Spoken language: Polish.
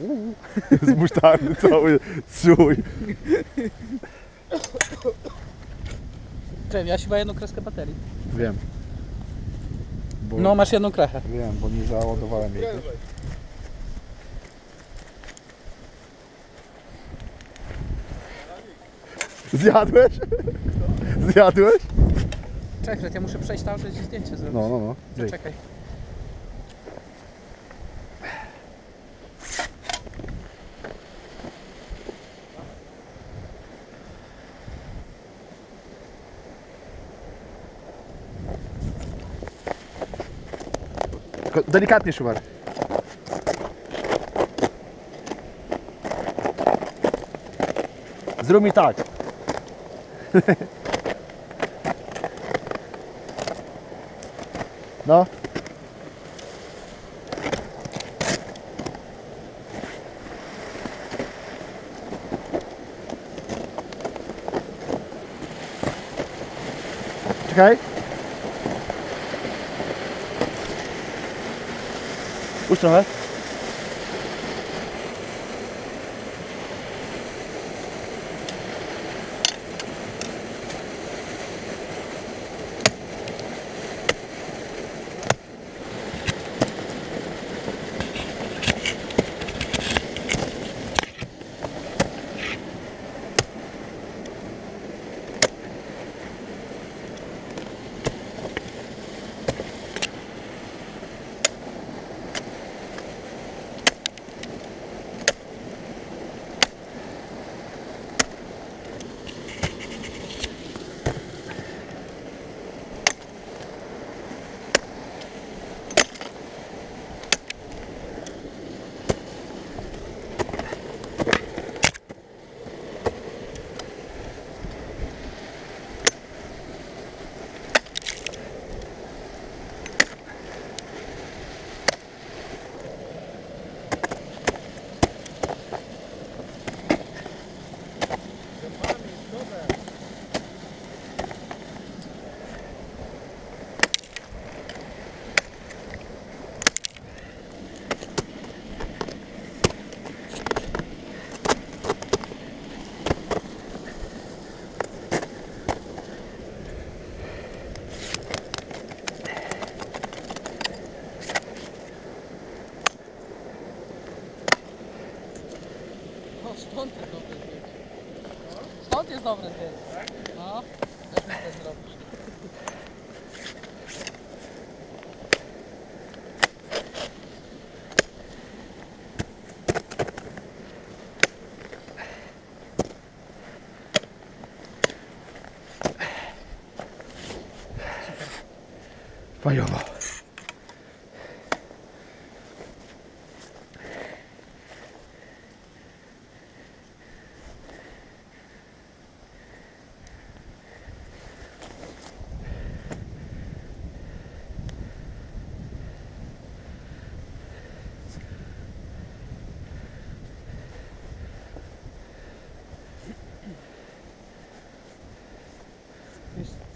Zmusztarny cały strój. Czekaj, ja chyba jedną kreskę baterii. Wiem. Bo, No, masz jedną krechę. Wiem, bo nie załadowałem jej. Zjadłeś? Zjadłeś? Czekaj, ja muszę przejść tam, żeby ci zdjęcie zrobić. No, no, no. Czekaj. Tylko Delikatnie, Szuwar. Zrób mi tak. No. Czekaj. 为什么？Stąd jest dobre zdjęcie. Stąd jest dobre zdjęcie. No, też mi to zrobisz. Fajowo. Just